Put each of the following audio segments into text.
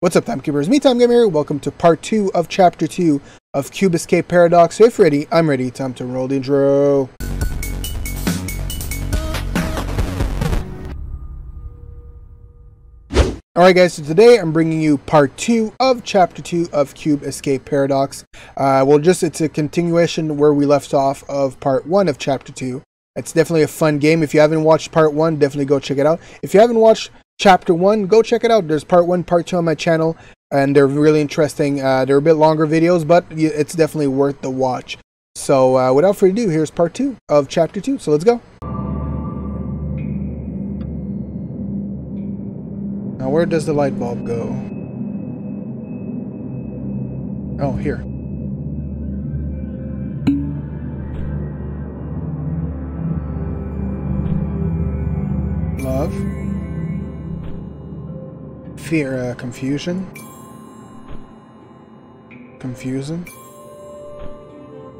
What's up, Timekeepers? Me-Time Gamer. Welcome to part two of chapter two of Cube Escape Paradox. If ready, I'm ready. Time to roll the intro. Alright guys, so today I'm bringing you part 2 of chapter 2 of Cube Escape Paradox. Uh, well, just it's a continuation where we left off of part 1 of chapter 2. It's definitely a fun game. If you haven't watched part 1, definitely go check it out. If you haven't watched chapter 1, go check it out. There's part 1, part 2 on my channel, and they're really interesting. Uh, they're a bit longer videos, but it's definitely worth the watch. So uh, without further ado, here's part 2 of chapter 2. So let's go. Now where does the light bulb go? Oh, here. Love. Fear, uh, confusion. Confusion.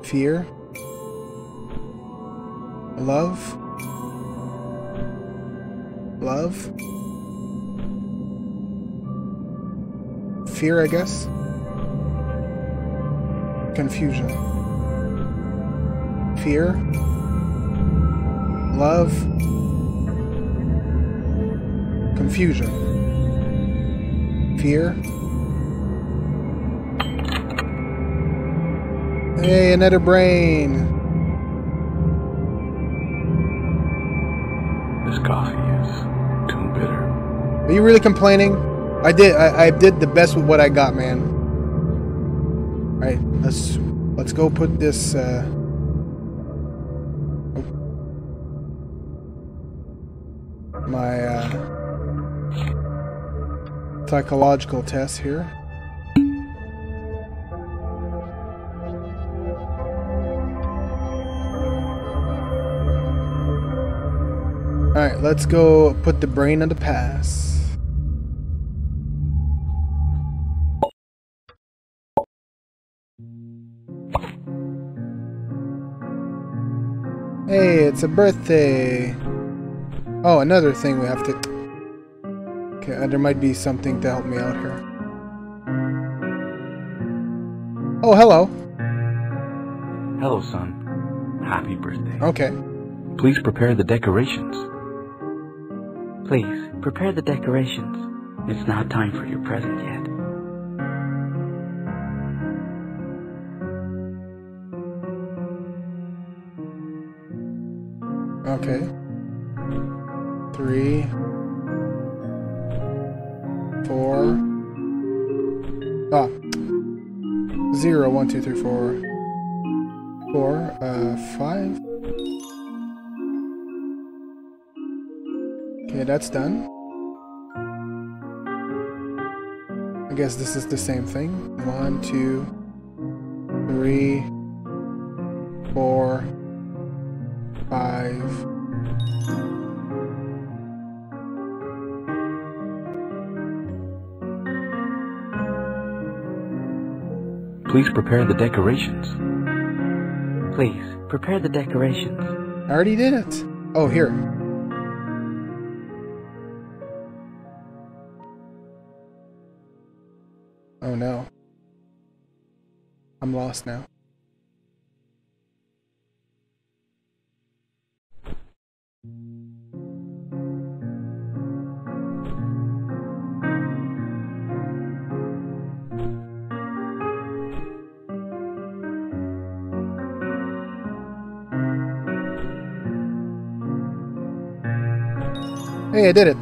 Fear. Love. Love. Fear, I guess. Confusion. Fear. Love. Confusion. Fear. Hey, another brain. This coffee is too bitter. Are you really complaining? I did. I, I did the best with what I got, man. All right, let's let's go put this. Uh, psychological test here. All right, let's go put the brain on the pass. Hey, it's a birthday. Oh, another thing we have to... Okay, uh, there might be something to help me out here. Oh, hello. Hello, son. Happy birthday. Okay. Please prepare the decorations. Please, prepare the decorations. It's not time for your present yet. That's done. I guess this is the same thing. One, two, three, four, five. Please prepare the decorations. Please, prepare the decorations. I already did it. Oh, here. Oh. I'm lost now. Hey, I did it.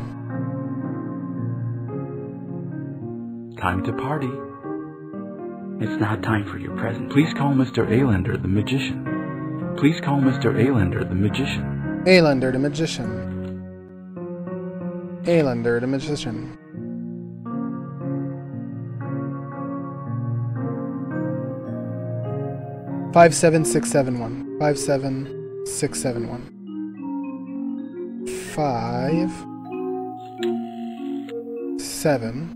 Time to party. It's not time for your present. Please call Mr. Alander the magician. Please call Mr. Alander the magician. Alander the magician. Alander the magician. Five seven six seven one. Five seven six seven one. Five seven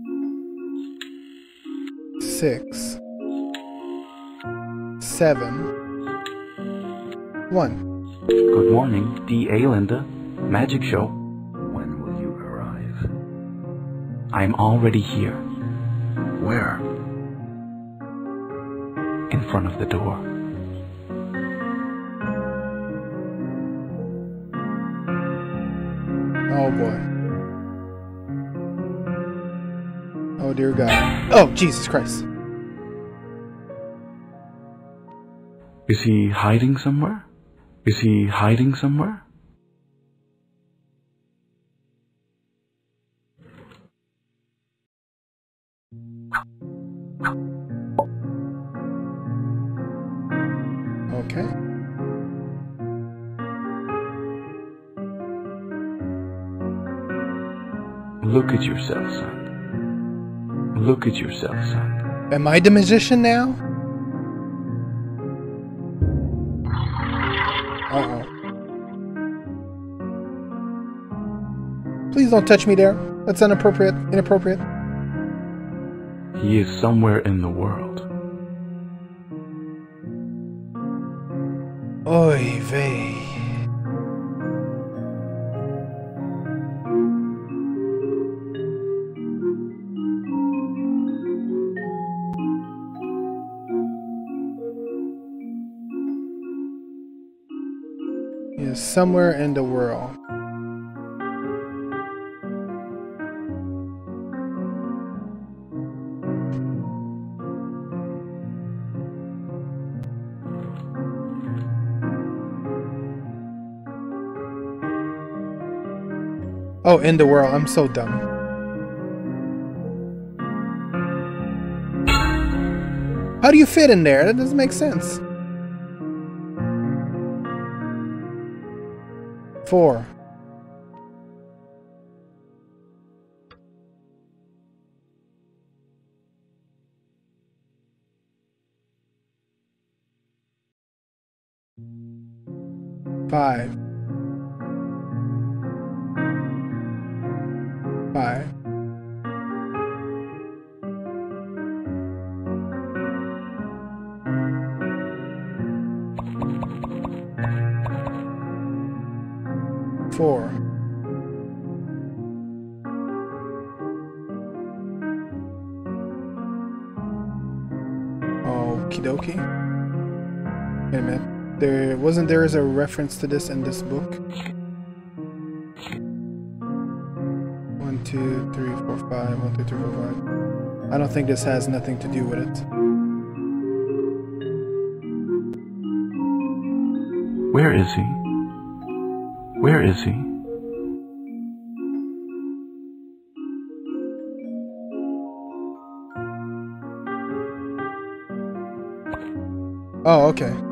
six seven one. Good morning, D.A. Linda. Magic show. When will you arrive? I'm already here. Where? In front of the door. Oh boy. Oh dear God. Oh Jesus Christ. Is he hiding somewhere? Is he hiding somewhere? Okay. Look at yourself, son. Look at yourself, son. Am I the magician now? Please don't touch me there. That's inappropriate. Inappropriate. He is somewhere in the world. Oy vey. He is somewhere in the world. Oh, in the world. I'm so dumb. How do you fit in there? That doesn't make sense. Four. Five. There is a reference to this in this book. One, two, three, four, five. One, two, three, four, five. I don't think this has nothing to do with it. Where is he? Where is he? Oh, okay.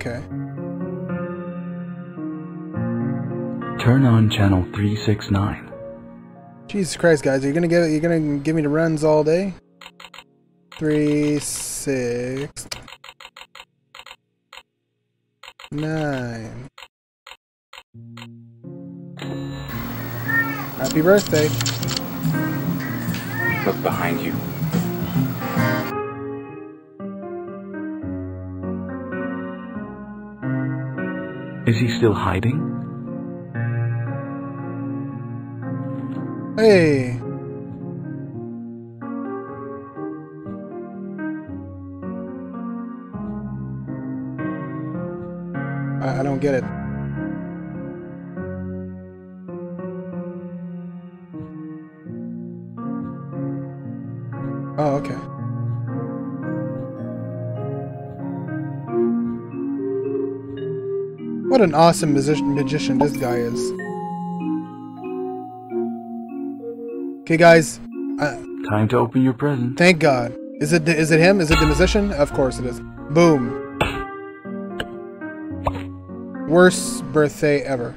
Okay. Turn on channel 369. Jesus Christ, guys, are you're gonna get you're gonna give me the runs all day. Three, six, nine. Happy birthday. Look behind you. He still hiding? Hey. I, I don't get it. What an awesome magician, magician this guy is. Okay, guys. Uh, Time to open your present. thank God. Is it is it him? Is it the musician? Of course it is. Boom. Worst birthday ever.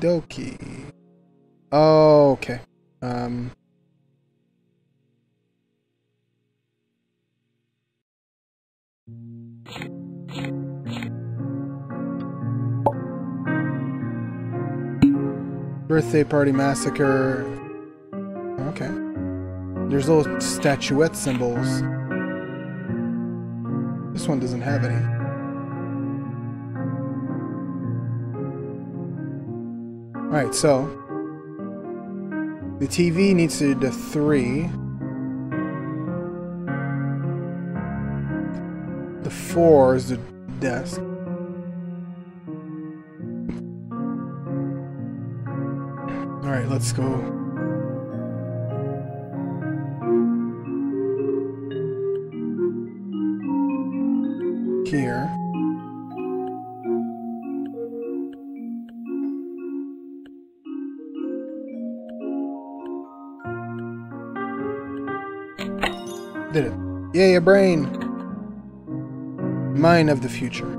Dokie. Oh, okay. Um. Birthday party massacre. Okay. There's little statuette symbols. This one doesn't have any. Alright, so the TV needs to the three. The four is the desk. Alright, let's go. Yay, a brain! Mine of the future.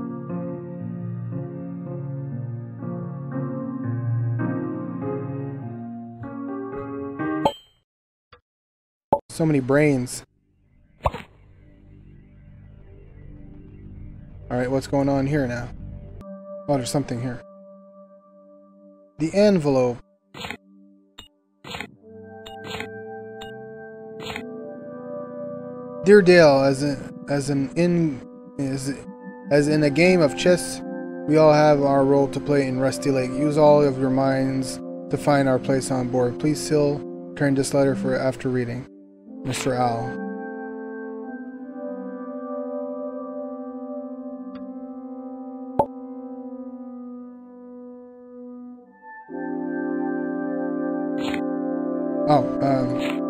So many brains. Alright, what's going on here now? Oh, there's something here. The envelope. Dear Dale, as a, as an in as, as in a game of chess, we all have our role to play in Rusty Lake. Use all of your minds to find our place on board. Please seal turn this letter for after reading. Mr. Owl. Oh, um...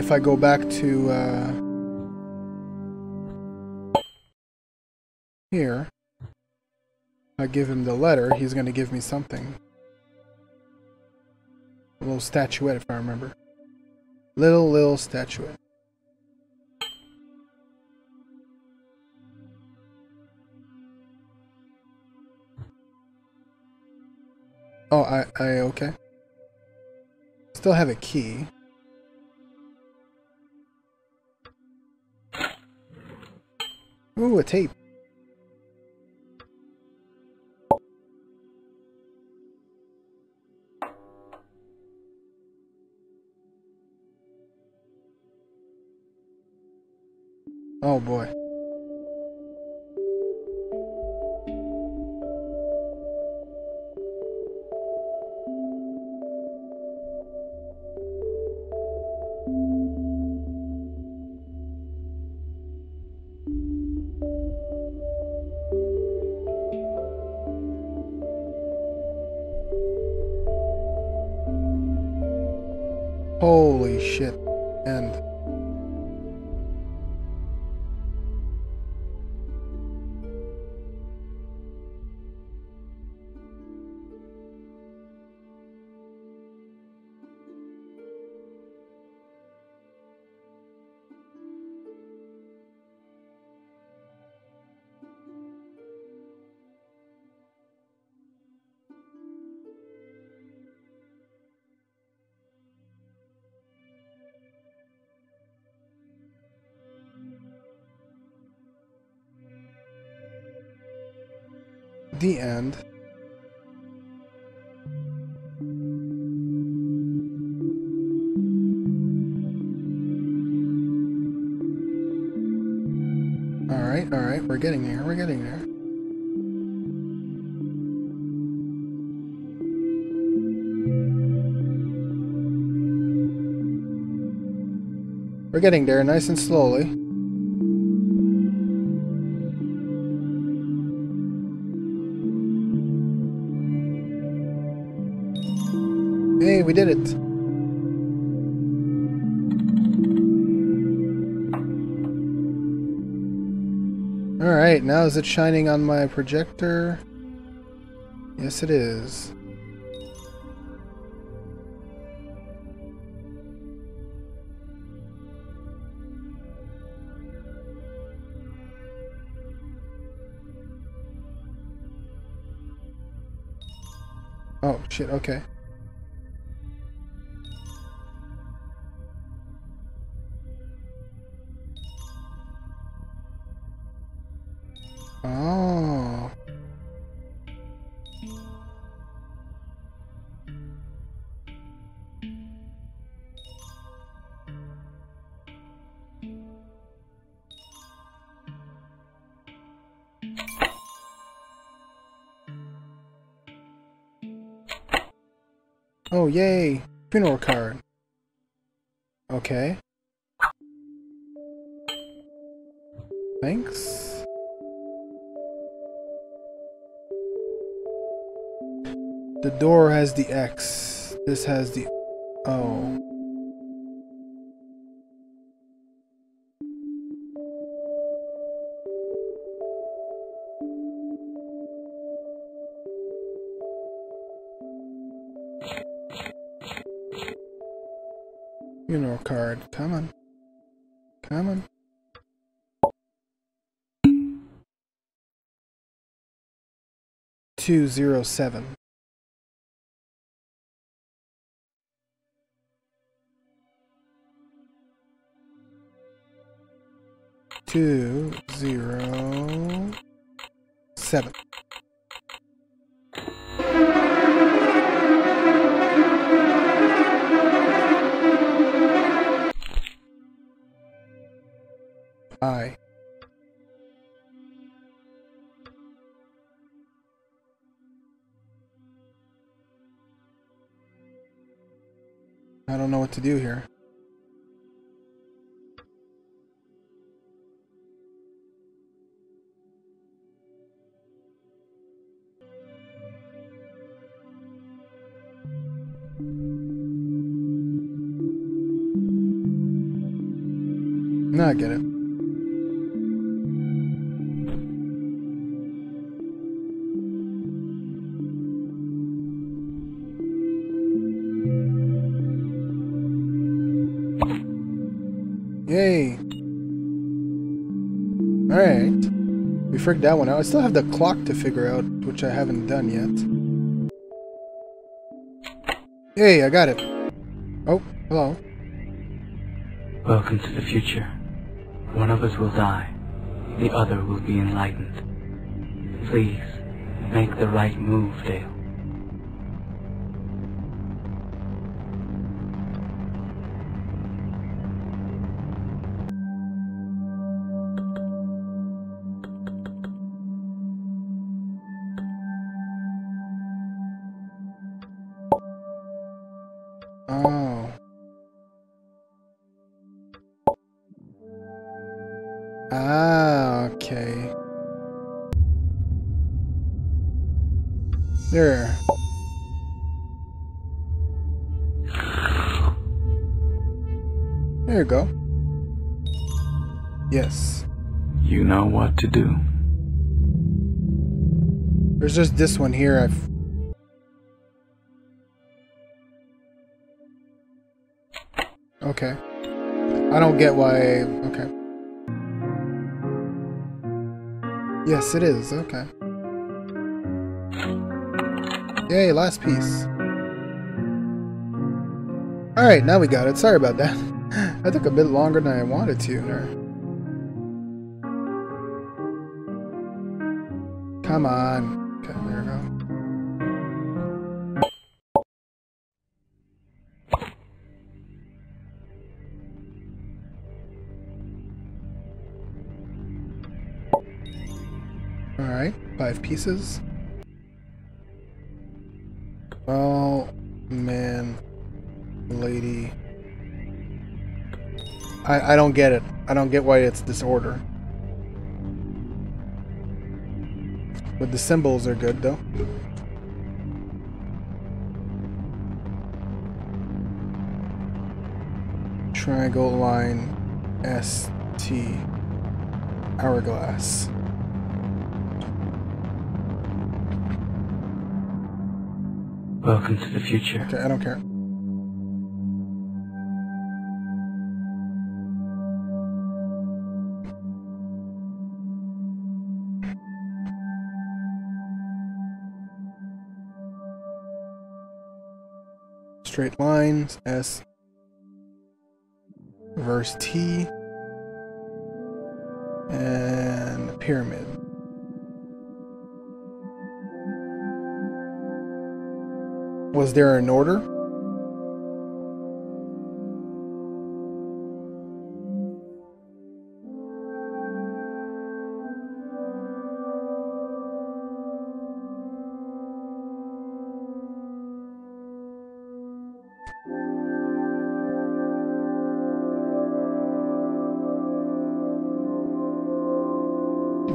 if I go back to, uh... Here. I give him the letter, he's gonna give me something. A little statuette, if I remember. Little, little statuette. Oh, I, I, okay. Still have a key. Ooh, a tape. Oh boy. The end. Alright, alright, we're getting there, we're getting there. We're getting there nice and slowly. We did it. Alright, now is it shining on my projector? Yes, it is. Oh, shit, okay. Oh. Oh, yay! Funeral card. Okay. Thanks. The door has the X. This has the O. Funeral card. Come on. Come on. Two zero seven. Two zero seven. I. I don't know what to do here. I get it. Yay. Alright. We figured that one out. I still have the clock to figure out, which I haven't done yet. Yay, I got it. Oh, hello. Welcome to the future. One of us will die. The other will be enlightened. Please, make the right move, Dale. There's just this one here. I've. Okay. I don't get why. Okay. Yes, it is. Okay. Yay, last piece. Alright, now we got it. Sorry about that. I took a bit longer than I wanted to. Come on. Five pieces. Well, man, lady. I, I don't get it. I don't get why it's this order. But the symbols are good, though. Triangle line S T hourglass. Welcome to the future. Okay, I don't care. Straight lines, S. Reverse T. And pyramid. Was there an order?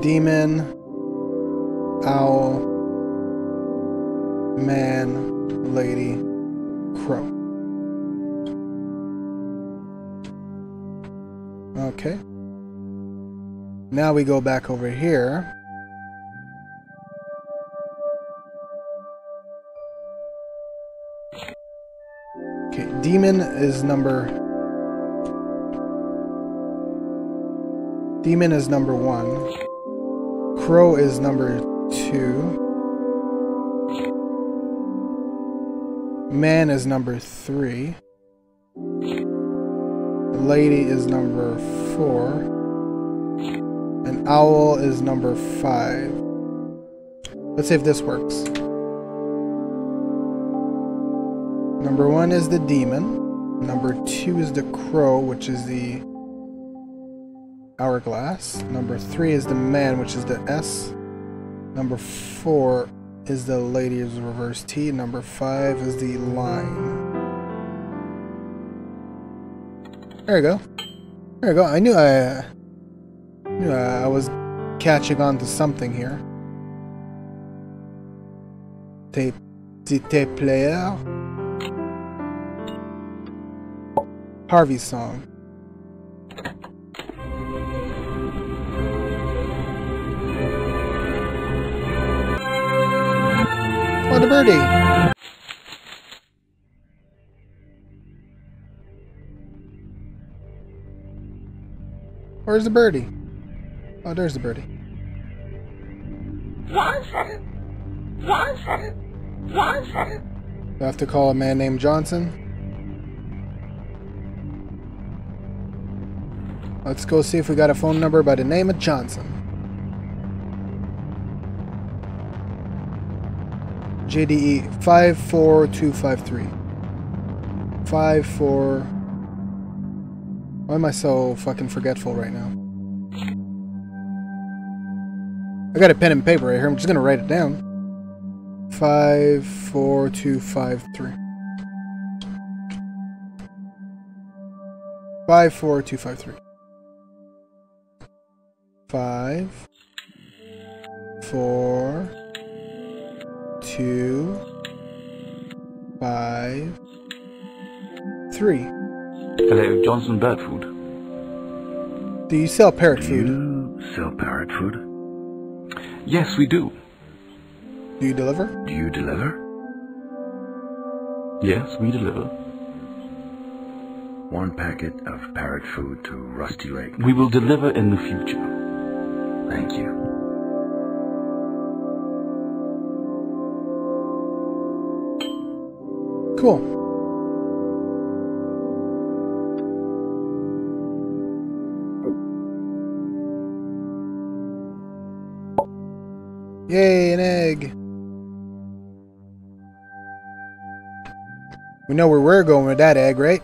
Demon, we go back over here. Okay, demon is number Demon is number one. Crow is number two. Man is number three. Lady is number four. Owl is number five. Let's see if this works. Number one is the demon. Number two is the crow, which is the hourglass. Number three is the man, which is the S. Number four is the lady, is reverse T. Number five is the line. There you go. There you go. I knew I knew I was catching on to something here. Tape, tape player. Harvey's song. Oh, the birdie. Where's the birdie? Oh, there's the birdie. Do I have to call a man named Johnson? Let's go see if we got a phone number by the name of Johnson. JDE 54253. 54. Why am I so fucking forgetful right now? I got a pen and paper right here. I'm just gonna write it down. 54253. 54253. 5 4 two, five, three. Hello, Johnson Bird Food. Do you sell parrot food? Do You sell parrot food? Yes, we do. Do you deliver? Do you deliver? Yes, we deliver. One packet of parrot food to Rusty Lake. We will deliver in the future. Thank you. Cool. Yay, an egg. We know where we're going with that egg, right?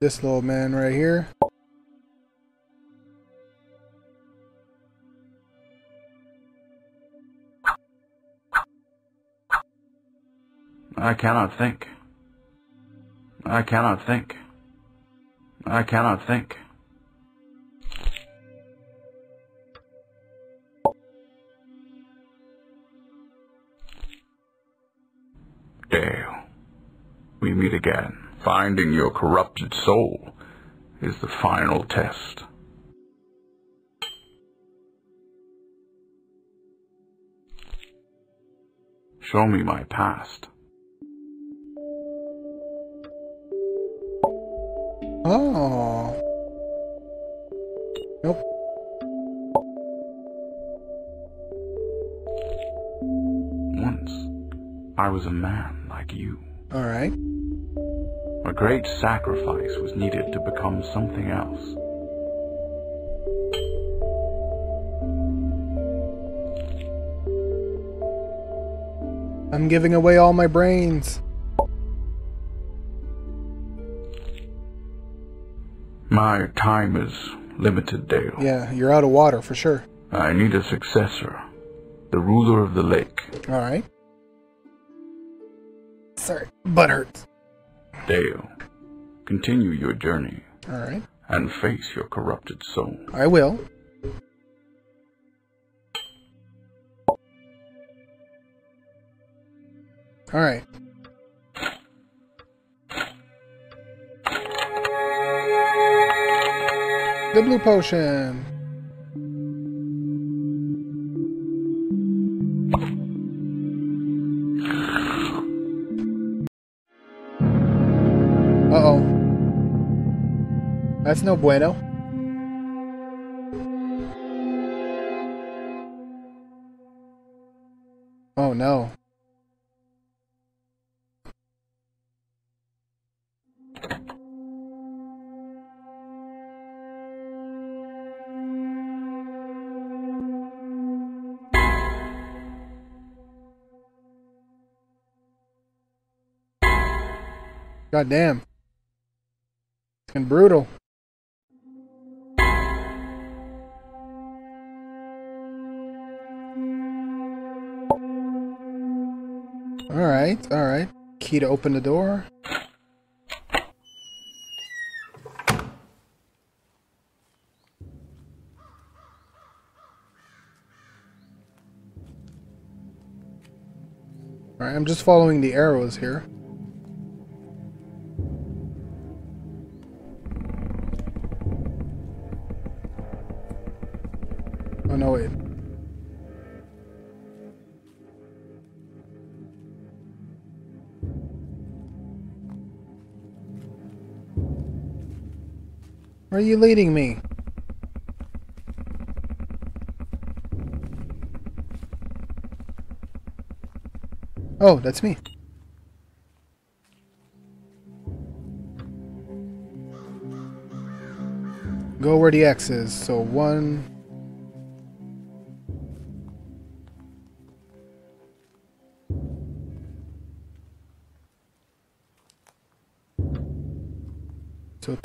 This little man right here. I cannot think. I cannot think. I cannot think. We meet again. Finding your corrupted soul is the final test. Show me my past. Oh. Nope. Once, I was a man like you. Alright. A great sacrifice was needed to become something else. I'm giving away all my brains. My time is limited, Dale. Yeah, you're out of water for sure. I need a successor. The ruler of the lake. Alright. Sorry, butt hurts. Dale, continue your journey Alright. and face your corrupted soul. I will. Alright. The blue potion. That's no bueno. Oh no. God damn. It's been brutal. Alright, alright. Key to open the door. Alright, I'm just following the arrows here. Where are you leading me? Oh, that's me. Go where the X is. So one,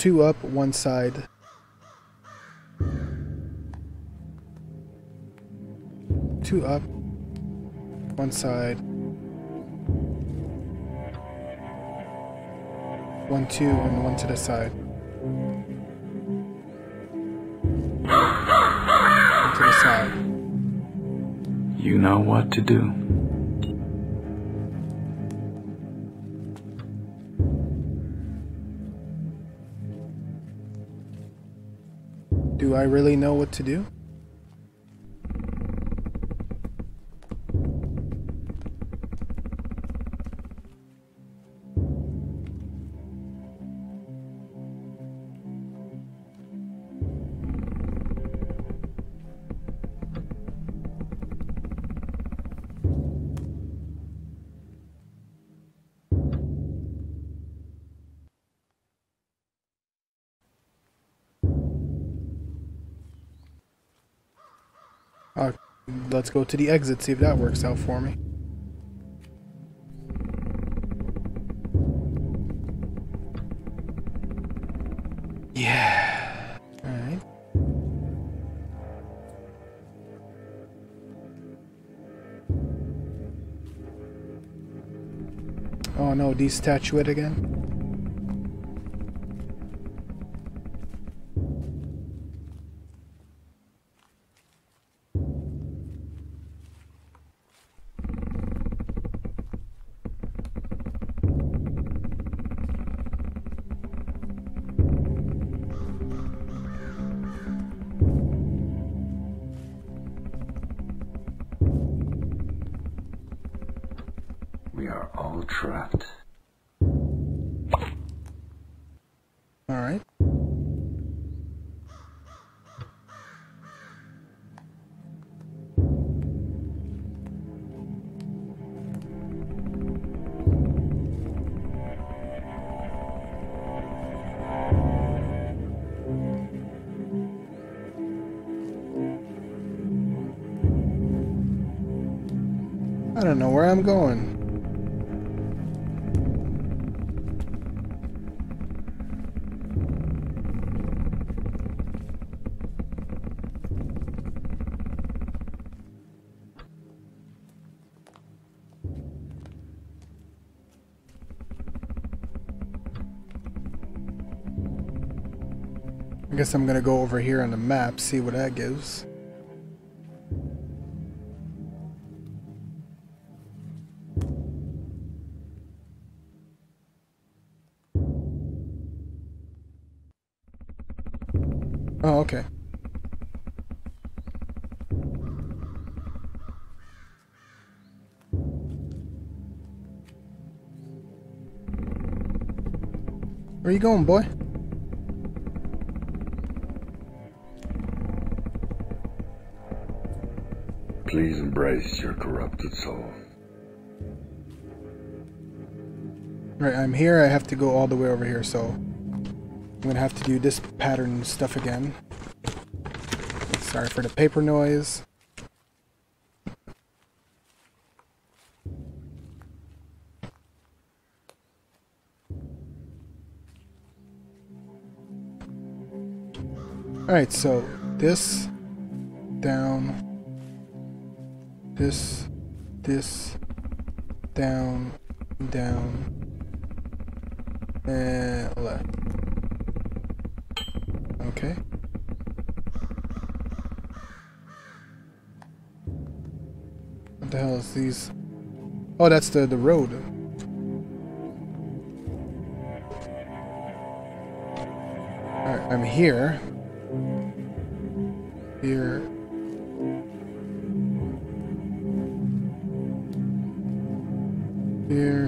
two up, one side. Two up, one side. One, two, and one to the side. One to the side. You know what to do. Do I really know what to do? Go to the exit, see if that works out for me. Yeah. Alright. Oh no, destatuate again? I'm going. I guess I'm gonna go over here on the map, see what that gives. Where you going, boy? Please embrace your corrupted soul. Right, I'm here. I have to go all the way over here, so I'm gonna have to do this pattern stuff again. Sorry for the paper noise. Alright, so this down, this, this, down, down, and left. Okay. What the hell is these? Oh, that's the the road. Alright, I'm here. Here. Here,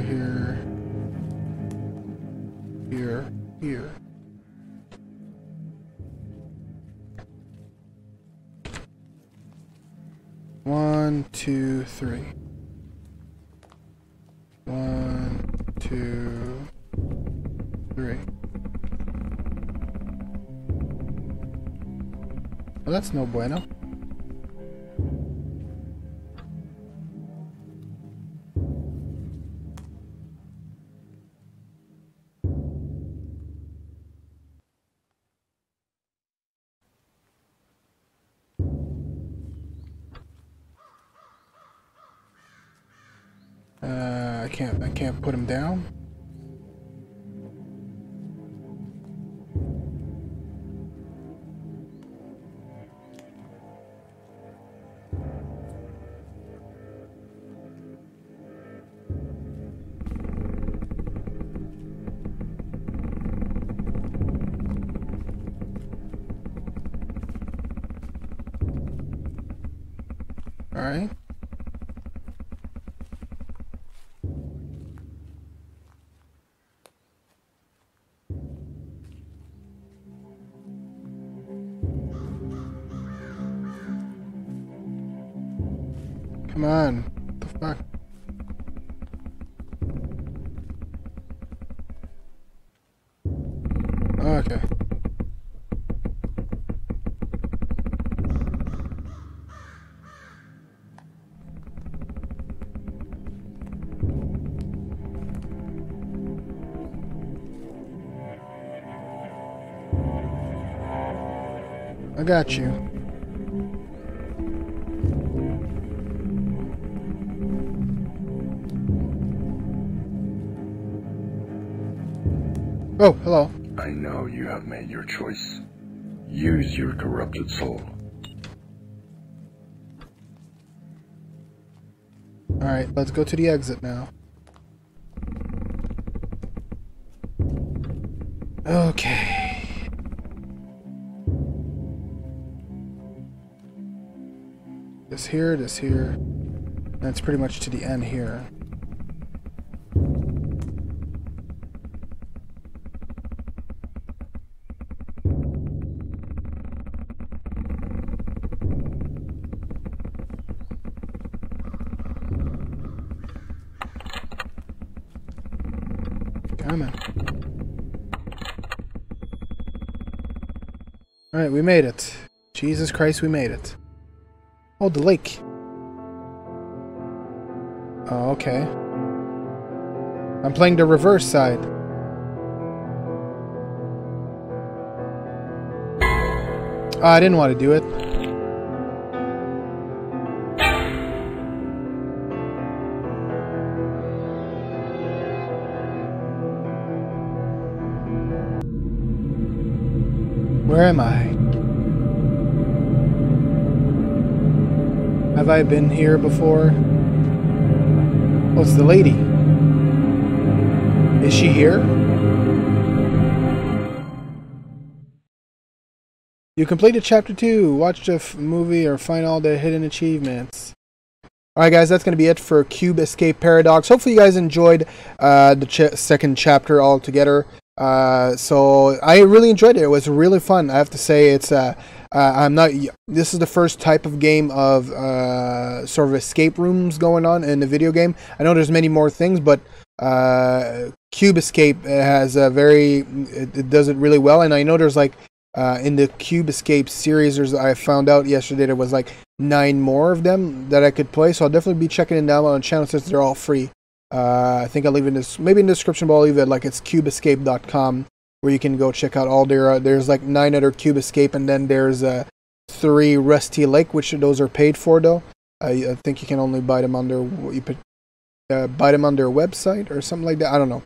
no bueno. Uh, I can't. I can't put him down. I got you. Oh, hello. I know you have made your choice. Use your corrupted soul. Alright, let's go to the exit now. Okay. this here, this here, and pretty much to the end here. Alright, we made it. Jesus Christ, we made it. Oh, the lake. Oh, okay. I'm playing the reverse side. Oh, I didn't want to do it. Where am I? Have I been here before? What's the lady? Is she here? You completed chapter 2. Watch the movie or find all the hidden achievements. Alright, guys, that's going to be it for Cube Escape Paradox. Hopefully, you guys enjoyed uh, the ch- second chapter altogether. Uh, so, I really enjoyed it. It was really fun. I have to say, it's. Uh, uh, I'm not. This is the first type of game of uh, sort of escape rooms going on in the video game. I know there's many more things, but uh, Cube Escape has a very. It, it does it really well, and I know there's like uh, in the Cube Escape series. There's I found out yesterday there was like nine more of them that I could play, so I'll definitely be checking it down on the channel since they're all free. Uh, I think I'll leave in this maybe in the description, but I'll leave it like it's cubeescape.com where you can go check out all their. Uh, there's like nine other Cube Escape, and then there's uh, three Rusty Lake, which those are paid for though. I, I think you can only buy them on their you put, uh, buy them on their website or something like that. I don't know.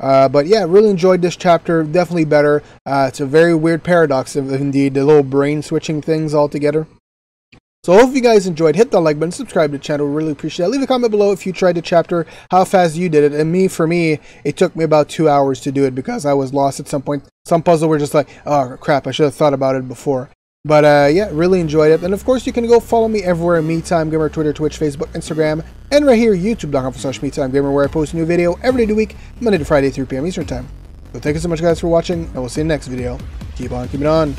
Uh, but yeah, really enjoyed this chapter. Definitely better. Uh, it's a very weird paradox, of, indeed, the little brain switching things all together. So I hope you guys enjoyed. Hit the like button, subscribe to the channel. Really appreciate it. Leave a comment below if you tried the chapter, how fast you did it. And me, for me, it took me about two hours to do it because I was lost at some point. Some puzzle were just like, oh crap, I should have thought about it before. But uh, yeah, really enjoyed it. And of course, you can go follow me everywhere Me-Time Gamer, Twitter, Twitch, Facebook, Instagram, and right here, youtube.com slash Me-Time Gamer, where I post a new video every day of the week, Monday to Friday, 3 p.m. Eastern Time. So thank you so much, guys, for watching, and we'll see you in the next video. Keep on keeping on.